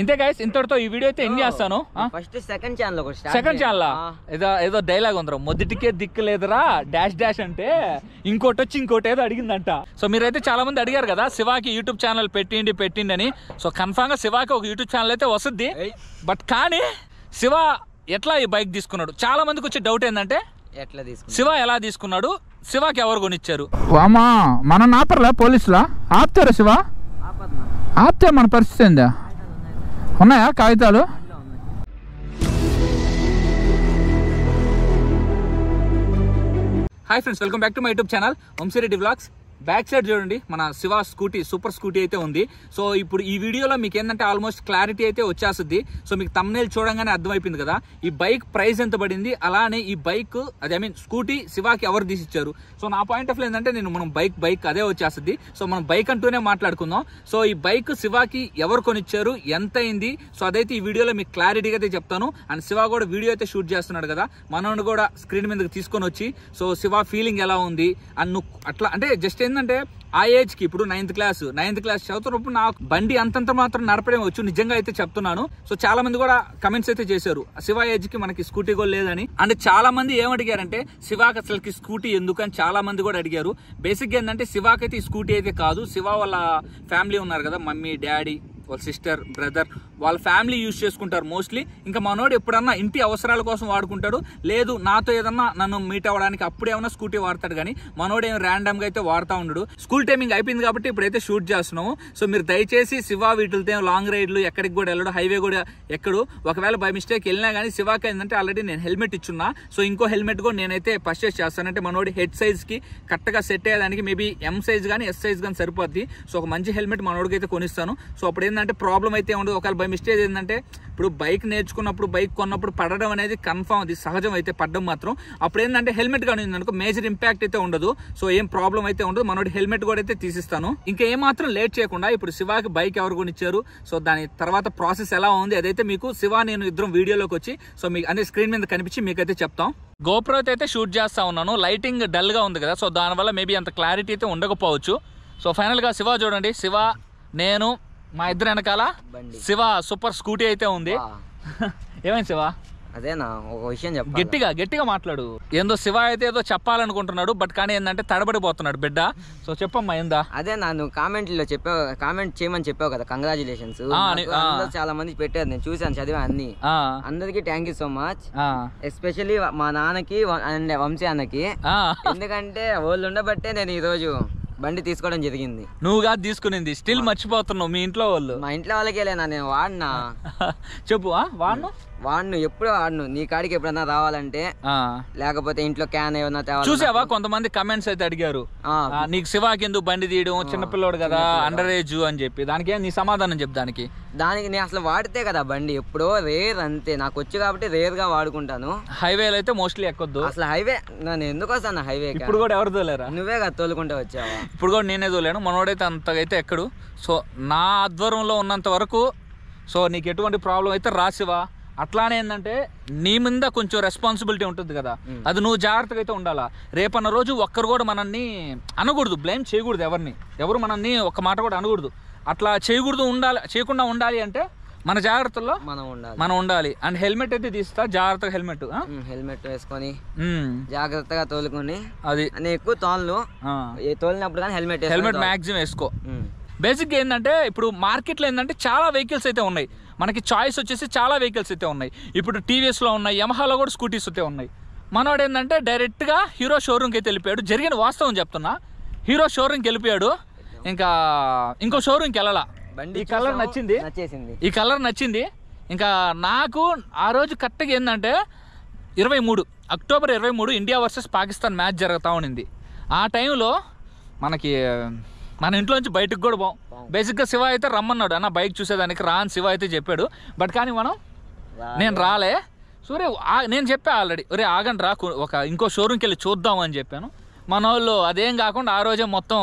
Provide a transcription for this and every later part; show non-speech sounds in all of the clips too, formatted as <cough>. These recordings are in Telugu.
ఇంతే గైస్ ఇంతటితో ఈ వీడియో అయితే ఎండ్ చేస్తాను. First second channel second. Channel ఏదో ఏదో డైలాగ్ ఉందరా. మొదటికే దిక్కు లేదురా డాష్ డాష్ అంటే ఇంకోటి వచ్చి ఇంకోటి ఏదో అడిగిందంట. సో మీరైతే చాలా మంది అడిగారు కదా శివాకి యూట్యూబ్ ఛానల్ పెట్టిండి పెట్టిండి అని. సో కన్ఫామ్గా శివాకి ఒక యూట్యూబ్ ఛానల్ అయితే వస్తుంది. బట్ కానీ శివ ఎట్లా ఈ బైక్ తీసుకున్నాడు? చాలా మందికి వచ్చే డౌట్ ఏంటంటే ఎట్లా తీసుకున్నా శివ ఎలా తీసుకున్నాడు? శివాకి ఎవరు కొనిచ్చారు? వామా మన ఆపర్లా పోలీసులా? ఆపుతారా శివ? ఆపితే మన పరిస్థితి ఏందా? ఉన్నాయా కాగితాలు? Hi friends welcome back to my YouTube channel Vamshi Reddy blogs back side చూడండి మన శివ స్కూటీ సూపర్ స్కూటీ అయితే ఉంది. సో ఇప్పుడు ఈ వీడియోలో మీకు ఏంటంటే ఆల్మోస్ట్ క్లారిటీ అయితే వచ్చేస్తుంది సో మీకు తమ్నేల్ చూడంగానే అర్థమైపోయింది కదా. ఈ బైక్ ప్రైస్ ఎంత పడింది? అలానే ఈ బైక్ అది ఐ మీన్ స్కూటీ శివాకి ఎవరు తీసిచ్చారు? సో నా పాయింట్ ఆఫ్ ఏంటంటే నేను మనం బైక్ బైక్ అదే వచ్చేస్తుంది సో మనం బైక్ అంటూనే మాట్లాడుకుందాం. సో ఈ బైక్ శివాకి ఎవరు కొనిచ్చారు? ఎంత అయింది సో అదైతే ఈ వీడియోలో మీకు క్లారిటీగా అయితే చెప్తాను. అండ్ శివ కూడా వీడియో అయితే షూట్ చేస్తున్నాడు కదా. మనోడు కూడా స్క్రీన్ మీదకి తీసుకొని వచ్చి సో శివ ఫీలింగ్ ఎలా ఉంది? అండ్ నువ్వు అట్లా అంటే జస్ట్ ఏంటంటే ఆ ఏజ్కి ఇప్పుడు నైన్త్ క్లాస్ నైన్త్ క్లాస్ చదువుతున్నప్పుడు నాకు బండి అంతంత మాత్రం నడపడం వచ్చు నిజంగా అయితే చెప్తున్నాను. సో చాలా మంది కూడా కమెంట్స్ అయితే చేశారు. శివ ఏజ్కి మనకి స్కూటీ కూడా లేదని. అండ్ చాలా మంది ఏమడిగారంటే శివాకి అసలుకి స్కూటీ ఎందుకు అని చాలా మంది కూడా అడిగారు. బేసిక్గా ఏంటంటే శివాకి అయితే ఈ స్కూటీ అయితే కాదు. శివ వాళ్ళ ఫ్యామిలీ ఉన్నారు కదా మమ్మీ డాడీ వాళ్ళ సిస్టర్ బ్రదర్ వాళ్ళ ఫ్యామిలీ యూజ్ చేసుకుంటారు మోస్ట్లీ ఇంకా మనోడు ఎప్పుడన్నా ఇంటి అవసరాల కోసం వాడుకుంటాడు. లేదు నాతో ఏదన్నా నన్ను మీట్ అవ్వడానికి అప్పుడు స్కూటీ వాడతాడు కానీ మనోడు ఏం ర్యాండమ్గా అయితే వాడుతూ ఉండడు. స్కూల్ టైమింగ్ అయిపోయింది కాబట్టి ఇప్పుడైతే షూట్ చేస్తున్నాము. సో మీరు దయచేసి శివ వీటితో లాంగ్ రైడ్లు ఎక్కడికి కూడా వెళ్ళడు హైవే కూడా ఎక్కడు. ఒకవేళ బై మిస్టేక్ వెళ్ళినా కానీ శివాకి ఏంటంటే ఆల్రెడీ నేను హెల్మెట్ ఇచ్చున్నా. సో ఇంకో హెల్మెట్ కూడా నేనైతే పర్చేస్ చేస్తానంటే మనోడి హెడ్ సైజ్కి కరెక్ట్గా సెట్ అయ్యేదానికి మేబీ ఎం సైజ్ కానీ ఎస్ సైజ్ కానీ సరిపోద్ది. సో ఒక మంచి హెల్మెట్ మనోడికి అయితే కొనిస్తాను. సో అప్పుడు ఏంటంటే ప్రాబ్లం అయితే ఉండదు ఒకవేళ బై మిస్టేక్ ఏంటంటే ఇప్పుడు బైక్ నేర్చుకున్నప్పుడు బైక్ కొన్నప్పుడు పడడం అనేది కన్ఫామ్ అది సహజం అయితే పడడం మాత్రం. అప్పుడు ఏంటంటే హెల్మెట్ కానీ అనుకో మేజర్ ఇంపాక్ట్ అయితే ఉండదు. సో ఏం ప్రాబ్లం అయితే ఉండదు. మనోడి హెల్మెట్ కూడా అయితే తీసిస్తాను. ఇంకా ఏమాత్రం మాత్రం లేట్ చేయకుండా ఇప్పుడు శివాకి బైక్ ఎవరు కొనిచ్చారు? సో దాని తర్వాత ప్రాసెస్ ఎలా ఉంది? అదైతే మీకు శివ నేను ఇద్దరం వీడియోలోకి వచ్చి సో మీకు అనే స్క్రీన్ మీద కనిపించి మీకైతే చెప్తాం. గోప్రో అయితే షూట్ చేస్తా ఉన్నాను. లైటింగ్ డల్గా ఉంది కదా సో దానివల్ల మేబీ అంత క్లారిటీ అయితే ఉండకపోవచ్చు. సో ఫైనల్గా శివ చూడండి. శివ నేను మా ఇద్దరు వెనకాల శివ సూపర్ స్కూటీ అయితే ఉంది. <laughs> ఏమైంది శివ? అదేనా? ఒక విషయం చెప్పాలి? గట్టిగా గట్టిగా మాట్లాడు. ఏందో శివ అయితే ఏదో చెప్పాలనుకుంటున్నాడు బట్ కానీ ఏంటంటే తడబడిపోతున్నాడు బిడ్డ. సో చెప్పమ్మా ఏందా? అదే నా నువ్వు కామెంట్లో చెప్పావు కామెంట్ చేయమని చెప్పావు కదా కంగ్రాచులేషన్స్. చాలా మంది పెట్టారు నేను చూసాను చదివా అన్ని. అందరికి thank you so much especially మా నాన్నకి అండ్ వంశీ అన్నకి. ఎందుకంటే వాళ్ళు ఉండబట్టే నేను ఈ రోజు బండి తీసుకోవడం జరిగింది. నువ్వు కాదు తీసుకునింది. స్టిల్ మర్చిపోతున్నావు మీ ఇంట్లో వాళ్ళు. మా ఇంట్లో వాళ్ళకే లేనా నేను వాడినా. <laughs> చెప్పు వాడును? వాడును ఎప్పుడు వాడును నీ కాడికి ఎప్పుడన్నా రావాలంటే. లేకపోతే ఇంట్లో క్యాన్ ఏమన్నా తేవాలి చూసావా? కొంతమంది కమెంట్స్ అయితే అడిగారు. నీకు శివాకి ఎందుకు బండి తీయడం? చిన్నపిల్లోడు కదా అండర్ ఏజ్ అని చెప్పి. దానికి నీ సమాధానం చెప్పు దానికి. దానికి నేను అసలు వాడితే కదా బండి. ఎప్పుడో రేర్ అంతే. నాకు వచ్చు కాబట్టి రేర్గా వాడుకుంటాను. హైవేలో అయితే మోస్ట్లీ ఎక్కొద్దు. అసలు హైవే నేను ఎందుకు వస్తాను హైవే ఇప్పుడు కూడా ఎవరు తోలేరా? నువ్వే కదా తోలుకుంటూ వచ్చావా. ఇప్పుడు కూడా నేనే తోలేను. మనోడైతే అంతగా అయితే ఎక్కడు. సో నా ఆధ్వర్యంలో ఉన్నంత వరకు సో నీకు ఎటువంటి ప్రాబ్లం అయితే రాసివా అట్లానే ఏంటంటే నీ మీద కొంచెం రెస్పాన్సిబిలిటీ ఉంటుంది కదా. అది నువ్వు జాగ్రత్తగా అయితే ఉండాలా? రేపన్న రోజు ఒక్కరు కూడా మనల్ని అనకూడదు బ్లేమ్ చేయకూడదు ఎవరిని. ఎవరు మనల్ని ఒక్క మాట కూడా అనకూడదు. అట్లా చేయకూడదు ఉండాలి చేయకుండా ఉండాలి అంటే మన జాగ్రత్తల్లో మనం ఉండాలి. మనం ఉండాలి. అండ్ హెల్మెట్ అయితే తీస్తా జాగ్రత్తగా హెల్మెట్ హెల్మెట్ వేసుకొని జాగ్రత్తగా తోలుకొని అది. నేను ఎక్కువ తోలను. ఏ తోలినప్పుడు కానీ హెల్మెట్ హెల్మెట్ మ్యాక్సిమం వేసుకో. బేసిక్ ఏంటంటే ఇప్పుడు మార్కెట్లో ఏంటంటే చాలా వెహికల్స్ అయితే ఉన్నాయి. మనకి చాయిస్ వచ్చేసి చాలా వెహికల్స్ అయితే ఉన్నాయి. ఇప్పుడు టీవీఎస్లో ఉన్నాయి యమహాలో కూడా స్కూటీస్ అయితే ఉన్నాయి. మనోడు ఏంటంటే డైరెక్ట్గా హీరో షోరూమ్కి అయితే వెళ్ళిపోయాడు. జరిగిన వాస్తవం చెప్తున్నా. హీరో షోరూమ్కి వెళ్ళిపోయాడు. ఇంకా ఇంకో షోరూమ్కి వెళ్ళాలా? బండి ఈ కలర్ నచ్చింది. నచ్చేసింది. ఈ కలర్ నచ్చింది. ఇంకా నాకు ఆ రోజు కరెక్ట్గా ఏంటంటే ఇరవై మూడు అక్టోబర్ ఇరవై మూడు ఇండియా వర్సెస్ పాకిస్తాన్ మ్యాచ్ జరుగుతూ ఉండింది. ఆ టైంలో మనకి మన ఇంట్లో నుంచి బయటకు కూడా పోం. బేసిక్గా శివ అయితే రమ్మన్నాడు. అన్న బైక్ చూసేదానికి రా అని శివ అయితే చెప్పాడు. బట్ కానీ మనం నేను రాలే. సూర్య నేను చెప్పా ఆల్రెడీ ఒరే ఆగండి రా ఒక ఇంకో షోరూమ్కి వెళ్ళి చూద్దాం అని చెప్పాను. మన వాళ్ళు అదేం కాకుండా ఆ రోజే మొత్తం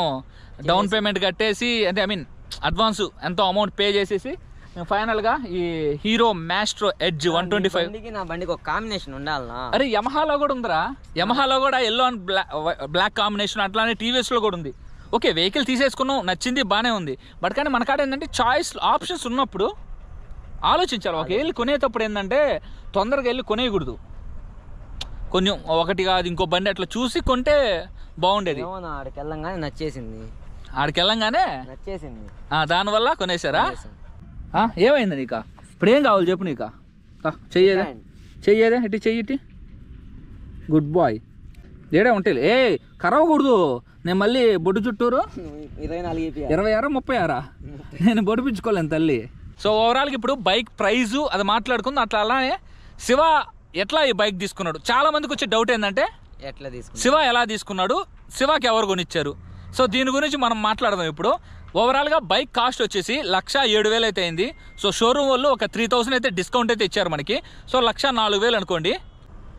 డౌన్ పేమెంట్ కట్టేసి అంటే ఐ మీన్ అడ్వాన్స్ ఎంతో అమౌంట్ పే చేసేసి మేము ఫైనల్గా ఈ Hero Maestro Edge one twenty five నా బండికి ఒక కాంబినేషన్ ఉండాలనా? అరే యమహాలో కూడా ఉందిరా. యమహాలో కూడా yellow and black black combination అట్లానే టీవీఎస్లో కూడా ఉంది. ఓకే వెహికల్ తీసేసుకున్నాం నచ్చింది బాగానే ఉంది. బట్ కానీ మన కాడ ఏంటంటే చాయిస్ ఆప్షన్స్ ఉన్నప్పుడు ఆలోచించాలి. ఒక వెళ్ళి కొనేటప్పుడు ఏంటంటే తొందరగా వెళ్ళి కొనేయకూడదు. కొంచెం ఒకటి కాదు ఇంకో బండి అట్లా చూసి కొంటే బాగుండేది. ఆడికి వెళ్ళంగానే నచ్చేసింది. ఆడికి వెళ్ళంగానే నచ్చేసింది. దానివల్ల కొనేసారా ఏమైంది నీకా? ఇప్పుడు ఏం కావాలి చెప్పు నీకా? చెయ్యేదే చెయ్యేదే ఇటు చెయ్యి ఇటు. గుడ్ బాయ్ ఏడే ఉంటాయి. ఏ కరవకూడదు. నేను మళ్ళీ బొడ్డు చుట్టూరు ఇరవై నాలుగు ఏపీ ఇరవై ఆరా ముప్పై ఆరా? నేను బొడిపించుకోలేను తల్లి. సో ఓవరాల్గా ఇప్పుడు బైక్ ప్రైజు అది మాట్లాడుకుంది. అట్లా అలానే శివ ఎట్లా ఈ బైక్ తీసుకున్నాడు? చాలా మందికి వచ్చే డౌట్ ఏంటంటే ఎట్లా తీసుకున్నా శివ ఎలా తీసుకున్నాడు? శివకి ఎవరు కొనిచ్చారు? సో దీని గురించి మనం మాట్లాడదాం ఇప్పుడు. ఓవరాల్గా బైక్ కాస్ట్ వచ్చేసి లక్ష ఏడు వేలు అయితే అయింది. సో షోరూమ్ వాళ్ళు ఒక త్రీ థౌసండ్ అయితే డిస్కౌంట్ అయితే ఇచ్చారు మనకి. సో లక్ష నాలుగు వేలు అనుకోండి.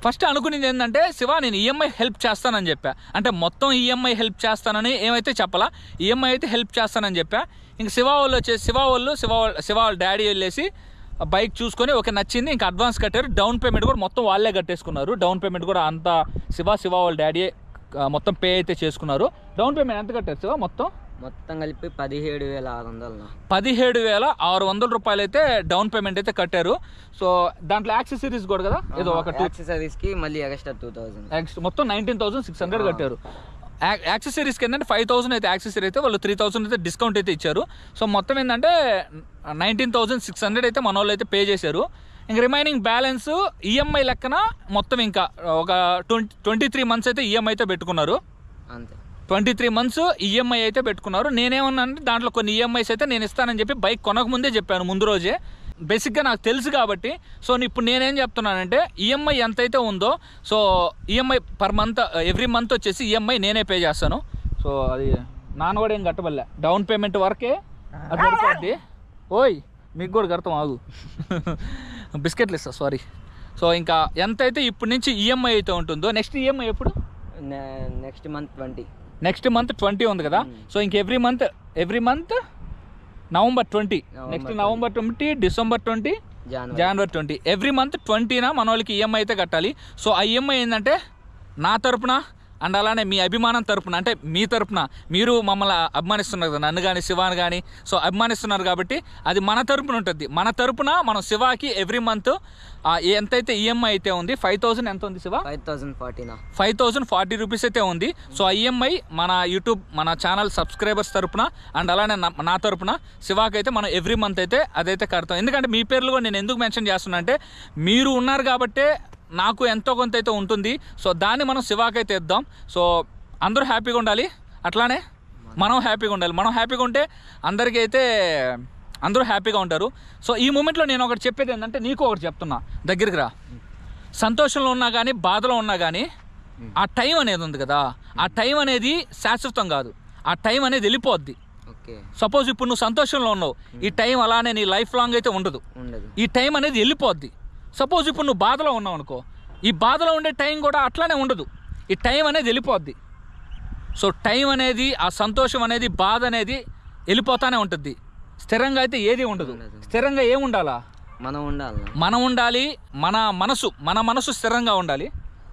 ఫస్ట్ అనుకునేది ఏంటంటే శివ నేను ఈఎంఐ హెల్ప్ చేస్తానని చెప్పా. అంటే మొత్తం ఈఎంఐ హెల్ప్ చేస్తానని ఏమైతే చెప్పాలా? ఈఎంఐ అయితే హెల్ప్ చేస్తానని చెప్పా. ఇంక శివ వాళ్ళు వచ్చేసి శివ వాళ్ళు శివ శివ వాళ్ళ డాడీ వెళ్ళేసి బైక్ చూసుకొని ఓకే నచ్చింది ఇంకా అడ్వాన్స్ కట్టారు. డౌన్ పేమెంట్ కూడా మొత్తం వాళ్ళే కట్టేసుకున్నారు. డౌన్ పేమెంట్ కూడా అంత శివ శివ వాళ్ళ డాడీ మొత్తం పే అయితే చేసుకున్నారు. డౌన్ పేమెంట్ ఎంత కట్టారు శివ మొత్తం? మొత్తం కలిపి పదిహేడు వేల ఆరు వందలు పదిహేడు వేల ఆరు వందల రూపాయలు అయితే డౌన్ పేమెంట్ అయితే కట్టారు. సో దాంట్లో యాక్సెసరీస్ కూడా కదా? ఏదో ఒక టూ యాక్సెసరీస్కి మళ్ళీ ఎక్స్ట్రా టూ థౌసండ్ మొత్తం నైన్టీన్ థౌసండ్ సిక్స్ హండ్రెడ్ కట్టారు. యాక్- యాక్సెసరీస్కి ఏంటంటే ఫైవ్ థౌసండ్ అయితే యాక్సెసరీ అయితే వాళ్ళు త్రీ థౌసండ్ అయితే డిస్కౌంట్ అయితే ఇచ్చారు. సో మొత్తం ఏంటంటే నైన్టీన్ థౌసండ్ సిక్స్ హండ్రెడ్ అయితే మన వాళ్ళు అయితే పే చేశారు. ఇంక రిమైనింగ్ బ్యాలెన్స్ ఈఎంఐ లెక్కన మొత్తం ఇంకా ఒక ట్వంటీ ట్వంటీ త్రీ మంత్స్ అయితే ఈఎంఐ అయితే పెట్టుకున్నారు. అంతే. ట్వంటీ త్రీ మంత్స్ ఈఎంఐ అయితే పెట్టుకున్నారు. నేనేమన్నా అంటే దాంట్లో కొన్ని ఈఎంఐస్ అయితే నేను ఇస్తానని చెప్పి బైక్ కొనక ముందే చెప్పాను ముందు రోజే. బేసిక్గా నాకు తెలుసు కాబట్టి. సో ఇప్పుడు నేనేం చెప్తున్నానంటే ఈఎంఐ ఎంతైతే ఉందో so EMI per month every month వచ్చేసి ఈఎంఐ నేనే పే చేస్తాను. సో అది నాన్న కూడా ఏం కట్టబల్లే డౌన్ పేమెంట్ వరకే అది సరిపోద్ది ఓయ్ మీకు కూడా కడతాం ఆగు. బిస్కెట్లు ఇస్తా సారీ సో ఇంకా ఎంత అయితే ఇప్పటి నుంచి ఈఎంఐ అయితే ఉంటుందో నెక్స్ట్ ఈఎంఐ ఎప్పుడు? Next month twenty next month twenty ఉంది కదా. సో ఇంక every month every month November twenty. Next November twenty December twenty జనవరి జనవరి ట్వంటీ. ఎవ్రీ మంత్ ట్వంటీన? మన వాళ్ళకి ఈఎంఐ అయితే కట్టాలి. సో ఆ ఈఎంఐ ఏంటంటే నా తరపున అండ్ అలానే మీ అభిమానం తరపున అంటే మీ తరపున మీరు మమ్మల్ని అభిమానిస్తున్నారు కదా నన్ను కానీ శివాని కానీ సో అభిమానిస్తున్నారు కాబట్టి అది మన తరపున ఉంటుంది. మన తరపున మనం శివాకి ఎవ్రీ మంత్ ఎంతైతే ఈఎంఐ అయితే ఉంది ఫైవ్ థౌసండ్ ఎంత ఉంది శివ? ఫైవ్ థౌసండ్ ఫార్టీనా ఫైవ్ థౌసండ్ ఫార్టీ రూపీస్ అయితే ఉంది. సో ఆ ఈఎంఐ మన యూట్యూబ్ మన ఛానల్ సబ్స్క్రైబర్స్ తరపున అండ్ అలానే నా- నా తరపున శివాకి అయితే మనం ఎవ్రీ మంత్ అయితే అదైతే కడతాం. ఎందుకంటే మీ పేర్లు కూడా నేను ఎందుకు మెన్షన్ చేస్తున్నా అంటే మీరు ఉన్నారు కాబట్టే నాకు ఎంతో కొంత అయితే ఉంటుంది. సో దాన్ని మనం శివాకి అయితే ఇద్దాం. సో అందరూ హ్యాపీగా ఉండాలి. అట్లానే మనం హ్యాపీగా ఉండాలి. మనం హ్యాపీగా ఉంటే అందరికీ అయితే అందరూ హ్యాపీగా ఉంటారు. సో ఈ మూమెంట్లో నేను ఒకటి చెప్పేది ఏంటంటే నీకు ఒకటి చెప్తున్నా. దగ్గరికి రా. సంతోషంలో ఉన్నా కానీ బాధలో ఉన్నా కానీ ఆ టైం అనేది ఉంది కదా. ఆ టైం అనేది శాశ్వతం కాదు. ఆ టైం అనేది వెళ్ళిపోద్ది. ఓకే. సపోజ్ ఇప్పుడు నువ్వు సంతోషంలో ఉన్నావు. ఈ టైం అలానే నీ లైఫ్ లాంగ్ అయితే ఉండదు. ఉండదు. ఈ టైం అనేది వెళ్ళిపోద్ది. సపోజ్ ఇప్పుడు నువ్వు బాధలో ఉన్నావు అనుకో ఈ బాధలో ఉండే టైం కూడా అట్లానే ఉండదు. ఈ టైం అనేది వెళ్ళిపోద్ది. సో టైం అనేది ఆ సంతోషం అనేది బాధ అనేది వెళ్ళిపోతానే ఉంటుంది. స్థిరంగా అయితే ఏది ఉండదు. స్థిరంగా ఏం ఉండాలా? మనం ఉండాలి. మనం ఉండాలి మన మనసు మన మనసు స్థిరంగా ఉండాలి.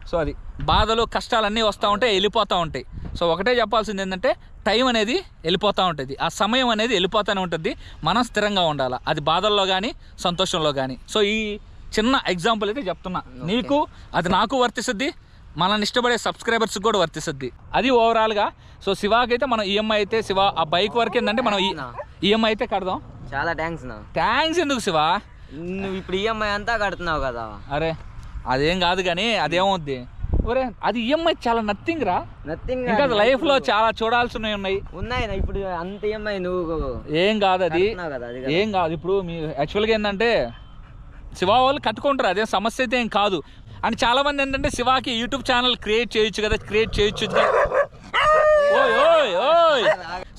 సో అది బాధలు కష్టాలన్నీ వస్తూ ఉంటాయి వెళ్ళిపోతూ ఉంటాయి. సో ఒకటే చెప్పాల్సింది ఏంటంటే టైం అనేది వెళ్ళిపోతూ ఉంటుంది. ఆ సమయం అనేది వెళ్ళిపోతూనే ఉంటుంది. మనం స్థిరంగా ఉండాలి? అది బాధల్లో కానీ సంతోషంలో కానీ సో ఈ చిన్న ఎగ్జాంపుల్ అయితే చెప్తున్నా. నీకు అది నాకు వర్తిస్తుంది మనల్ని ఇష్టపడే సబ్స్క్రైబర్స్ కూడా వర్తిస్తుంది. అది ఓవరాల్గా సో శివాకి అయితే మనం ఈఎంఐ అయితే శివ ఆ బైక్ వరకు ఏంటంటే మనం ఈఎంఐ అయితే కడదాం. చాలా థ్యాంక్స్ థ్యాంక్స్ ఎందుకు శివా? నువ్వు ఇప్పుడు ఈఎంఐ అంతా కడుతున్నావు కదా. అరే అదేం కాదు కానీ అదేమవుద్ది? ఒరే అది ఈఎంఐ చాలా నథింగ్ రా. నథింగ్ ఇంకా లైఫ్లో చాలా చూడాల్సినవి ఉన్నాయి. ఉన్నాయి నా ఇప్పుడు అంత ఈఎంఐ నువ్వు ఏం కాదు అది. ఏం కాదు ఇప్పుడు మీ యాక్చువల్గా ఏంటంటే శివ వాళ్ళు కట్టుకుంటారు అదే సమస్య అయితే ఏం కాదు. అండ్ చాలా మంది ఏంటంటే శివాకి యూట్యూబ్ ఛానల్ క్రియేట్ చేయొచ్చు కదా క్రియేట్ చేయొచ్చు కదా. ఓయ్ ఓయ్ ఓయ్.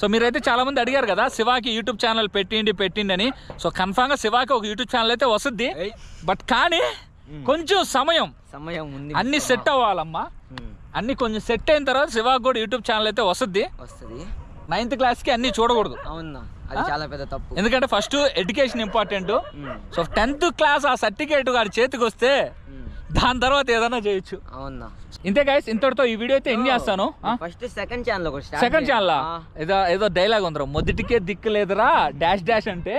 సో మీరైతే చాలా మంది అడిగారు కదా శివాకి యూట్యూబ్ ఛానల్ పెట్టిండి పెట్టిండి అని. సో కన్ఫామ్గా శివాకి ఒక యూట్యూబ్ ఛానల్ అయితే వస్తుంది. బట్ కానీ కొంచెం సమయం. సమయం ఉంది. అన్ని సెట్ అవ్వాలమ్మా. అన్ని కొంచెం సెట్ అయిన తర్వాత శివాకి కూడా యూట్యూబ్ ఛానల్ అయితే వస్తుంది. వస్తుంది. నైన్త్ క్లాస్కి అన్ని చూడకూడదు. అవునా? అది చాలా పెద్ద తప్పు ఎందుకంటే first education important. So tenth class ఆ సర్టిఫికేట్ గారి చేతికి వస్తే. దాని తర్వాత ఏదైనా చేయొచ్చు. అవునా? ఇంతే గైస్ ఇంతటితో ఈ వీడియో అయితే ఎండ్ చేస్తాను first second channel second. Channel ఏదో ఏదో డైలాగ్ ఉందిరా మొదటికే దిక్కు లేదురా డాష్ డాష్ అంటే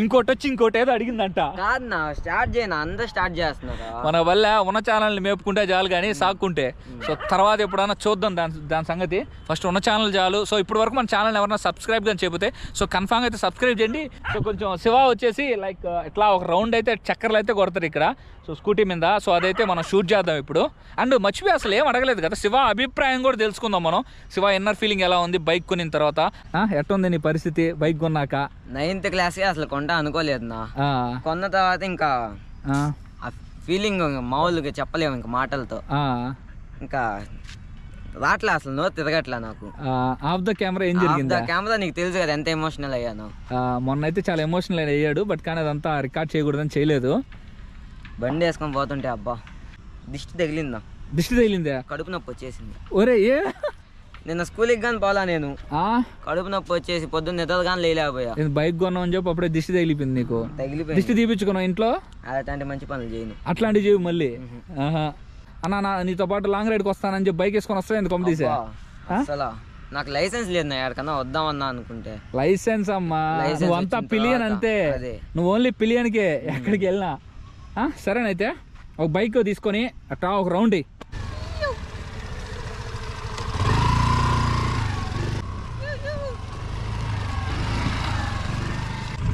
ఇంకోటి వచ్చి ఇంకోటి ఏదో అడిగిందంట. కాదు స్టార్ట్ చేయను అందరు స్టార్ట్ చేస్తున్నారా? మన వల్ల ఉన్న ఛానల్ని మేపుకుంటే చాలు కానీ సాక్కుంటే. సో తర్వాత ఎప్పుడైనా చూద్దాం దాని దాని సంగతి. ఫస్ట్ ఉన్న ఛానల్ చాలు. సో ఇప్పటి వరకు మన ఛానల్ ఎవరైనా సబ్స్క్రైబ్ కానీ చెబితే సో కన్ఫామ్ అయితే సబ్స్క్రైబ్ చేయండి. సో కొంచెం శివ వచ్చేసి లైక్ ఇట్లా ఒక రౌండ్ అయితే చక్కర్లు అయితే కొడతారు ఇక్కడ. సో స్కూటీ మీద. సో అదైతే మనం షూట్ చేద్దాం ఇప్పుడు అండ్ మర్చిపోయి అసలు ఏం అడగలేదు కదా శివ అభిప్రాయం కూడా తెలుసుకుందాం మనం. శివ ఇన్నర్ ఫీలింగ్ ఎలా ఉంది బైక్ కొనిన తర్వాత? ఎట్టుంది నీ పరిస్థితి బైక్ కొన్నాక? నైన్త్ క్లాస్ అసలు కొంటా అనుకోలేదు నా. కొన్న తర్వాత ఇంకా ఫీలింగ్ మామూలుగా చెప్పలేము ఇంకా మాటలతో. ఇంకా రాట్లే అసలు నో తిరగట్లే నాకు. ఆఫ్ ద కెమెరా ఏం జరిగింది? కెమెరా నీకు తెలుసు కదా ఎంత ఎమోషనల్ అయ్యాను. మొన్న అయితే చాలా ఎమోషనల్ అయ్యాడు బట్ కానీ అదంతా రికార్డ్ చేయకూడదని చేయలేదు. బండి వేసుకొని పోతుంటే అబ్బా దిష్టి తగిలిందా? దిష్టి తగిలిందా? కడుపు నొప్పి వచ్చేసింది. ఒరే ఏ? నిన్న స్కూల్కి కానీ పోలా నేను. ఆ, కడుపు నొప్పి వచ్చేసి పొద్దున్న నిద్ర కానీ లేలేకపోయా నేను బైక్ కొన్నావు అని చెప్పి అప్పుడే దిష్టి తగిలిపోయింది నీకు. తగిలిపోయింది. దిష్టి తీపించుకున్నావు ఇంట్లో? అలాంటి మంచి పనులు చేయను. అట్లాంటివి చేయవు మళ్ళీ. అన్న నా నీతో పాటు లాంగ్ రైడ్కి వస్తానని చెప్పి బైక్ వేసుకొని వస్తా ఎందుకు తీసా? అసలు నాకు లైసెన్స్ లేదు నా ఎక్కడికన్నా వద్దామన్నా అనుకుంటే. లైసెన్స్ అమ్మా. నువ్వు అంతా పిలియన్ అంతే. నువ్వు ఓన్లీ పిలియన్కే ఎక్కడికి వెళ్ళినా. సరేనైతే ఒక బైక్ తీసుకొని అట్లా ఒక రౌండ్.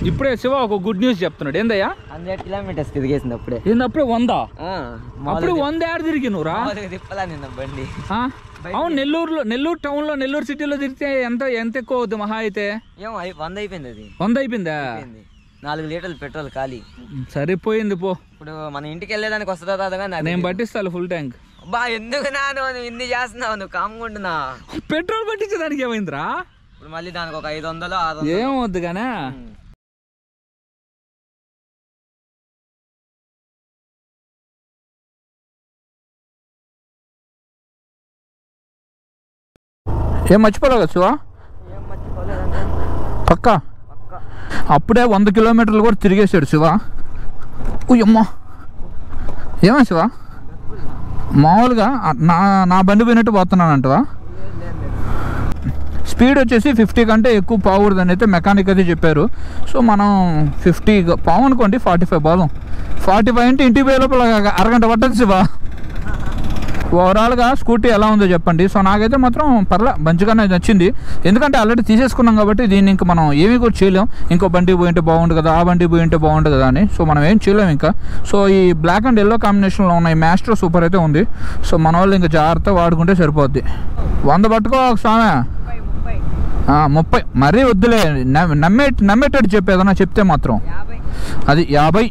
ఇప్పుడే శివ ఒక గుడ్ న్యూస్ చెప్తున్నాడు. ఏందయ్యా? హండ్రెడ్ కిలోమీటర్స్ తిరిగేసింది అప్పుడే. అప్పుడే వంద? అప్పుడు వంద ఏడు తిరిగి నువ్వురా తిప్పలా నిన్న బండి? అవును నెల్లూరులో నెల్లూరు టౌన్లో నెల్లూరు సిటీలో తిరిగితే ఎంత ఎంత ఎక్కువ అవుద్ది మహా అయితే? ఏమో వంద అయిపోయింది అది. వంద అయిపోయింది. నాలుగు లీటర్లు పెట్రోల్ ఖాళీ. సరిపోయింది పో. ఇప్పుడు మన ఇంటికి వెళ్ళేదానికి వస్తుందా నాకు నేను. పట్టిస్తాను ఫుల్ ట్యాంక్ బా ఎందుకు నా నువ్వు ఇన్ని చేస్తున్నావు నువ్వు కామ్గుంటున్నా పెట్రోల్ పట్టించడానికి ఏమైందిరా? ఇప్పుడు మళ్ళీ దానికి ఒక ఐదు వందలు ఆరు ఏమవుద్ది కానీ. ఏం పక్క? పక్క. అప్పుడే వంద కిలోమీటర్లు కూడా తిరిగేసాడు శివ. ఉయ్యమ్మో ఏమా శివ? మామూలుగా నా నా బండి పోయినట్టు పోతున్నానంటవా? స్పీడ్ వచ్చేసి ఫిఫ్టీ కంటే ఎక్కువ పోకూడదని అయితే మెకానిక్ అయితే చెప్పారు. సో మనం ఫిఫ్టీ పావు అనుకోండి ఫార్టీ ఫైవ్ పోదాం ఫార్టీ ఫైవ్ అంటే ఇంటికి పోయే లోపల అరగంట పట్టదు శివ. ఓవరాల్గా స్కూటీ ఎలా ఉందో చెప్పండి. సో నాకైతే మాత్రం పర్లే మంచిగానే నచ్చింది. ఎందుకంటే ఆల్రెడీ తీసేసుకున్నాం కాబట్టి దీన్ని ఇంకా మనం ఏమీ కూడా చేయలేం. ఇంకో బండి పోయింటే బాగుండు కదా ఆ బండి పోయింటే బాగుంటుంది కదా అని. సో మనం ఏం చేయలేం ఇంకా. సో ఈ బ్లాక్ అండ్ ఎల్లో కాంబినేషన్లో ఉన్న ఈ మ్యాస్ట్రో సూపర్ అయితే ఉంది. సో మన వాళ్ళు ఇంకా జాగ్రత్త వాడుకుంటే సరిపోద్ది. వంద పట్టుకో ఒక స్వామి ముప్పై. మరీ వద్దులే. నమ్మే నమ్మే నమ్మేటట్టు చెప్పేదన్నా చెప్తే మాత్రం. అది యాభై.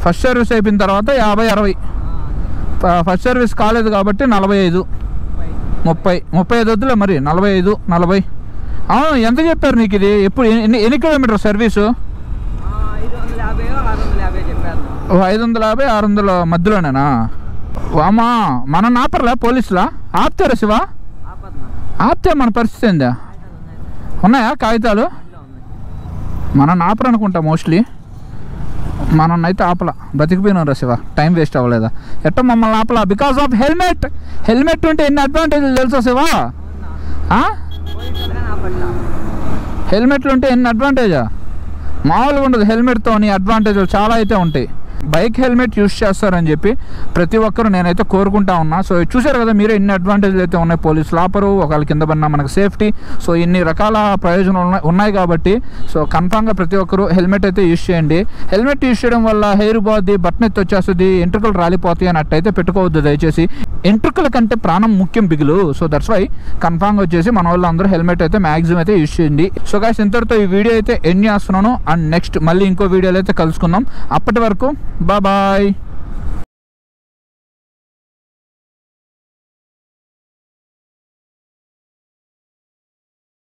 ఫస్ట్ సర్వీస్ అయిపోయిన తర్వాత యాభై అరవై. ఫస్ట్ సర్వీస్ కాలేదు కాబట్టి నలభై ఐదు. ముప్పై. ముప్పై ఐదు వద్దులే మరి. నలభై ఐదు నలభై. అవును ఎంత చెప్పారు నీకు ఇది? ఎప్పుడు ఎన్ని ఎన్ని కిలోమీటర్ సర్వీసు? ఐదు వందల యాభై ఆరు వందల మధ్యలోనేనా? వామా మన నాపర్లా పోలీసులా? ఆపుతారా శివ? ఆపితే మన పరిస్థితి ఏందా? ఉన్నాయా కాగితాలు? మన నాపరు అనుకుంటా మోస్ట్లీ మనం అయితే ఆపల. బతికిపోయినారా శివ. టైం వేస్ట్ అవ్వలేదా? ఎట్ట మమ్మల్ని ఆపల? బికాస్ ఆఫ్ హెల్మెట్ హెల్మెట్ ఉంటే ఎన్ని అడ్వాంటేజ్లు తెలుసా శివ? హెల్మెట్లు ఉంటే ఎన్ని అడ్వాంటేజా మామూలుగా ఉండదు. హెల్మెట్తో అడ్వాంటేజ్లు చాలా అయితే ఉంటాయి. బైక్ హెల్మెట్ యూస్ చేస్తారని చెప్పి ప్రతి ఒక్కరు నేనైతే కోరుకుంటా ఉన్నా. సో చూసారు కదా మీరే ఎన్ని అడ్వాంటేజ్లు అయితే ఉన్నాయి. పోలీసులు లాపరు ఒకళ్ళ కింద పడినా మనకు సేఫ్టీ సో ఇన్ని రకాల ప్రయోజనాలు ఉన్నాయి కాబట్టి సో కన్ఫామ్గా ప్రతి ఒక్కరు హెల్మెట్ అయితే యూస్ చేయండి. హెల్మెట్ యూస్ చేయడం వల్ల హెయిర్ పోద్ది బట్టన్ వచ్చేస్తుంది ఎంట్రుకలు రాలిపోతాయి అన్నట్టయితే పెట్టుకోవద్దు దయచేసి. ఎంట్రుకల కంటే ప్రాణం ముఖ్యం బిగులు. సో దట్స్ వై కన్ఫామ్గా వచ్చేసి మన వాళ్ళు అందరూ హెల్మెట్ అయితే మ్యాక్సిమం అయితే యూస్ చేయండి. సో గాయస్ ఇంతటితో ఈ వీడియో అయితే ఎండ్ చేస్తున్నాను. అండ్ నెక్స్ట్ మళ్ళీ ఇంకో వీడియోలో అయితే కలుసుకుందాం. అప్పటి వరకు బాయ్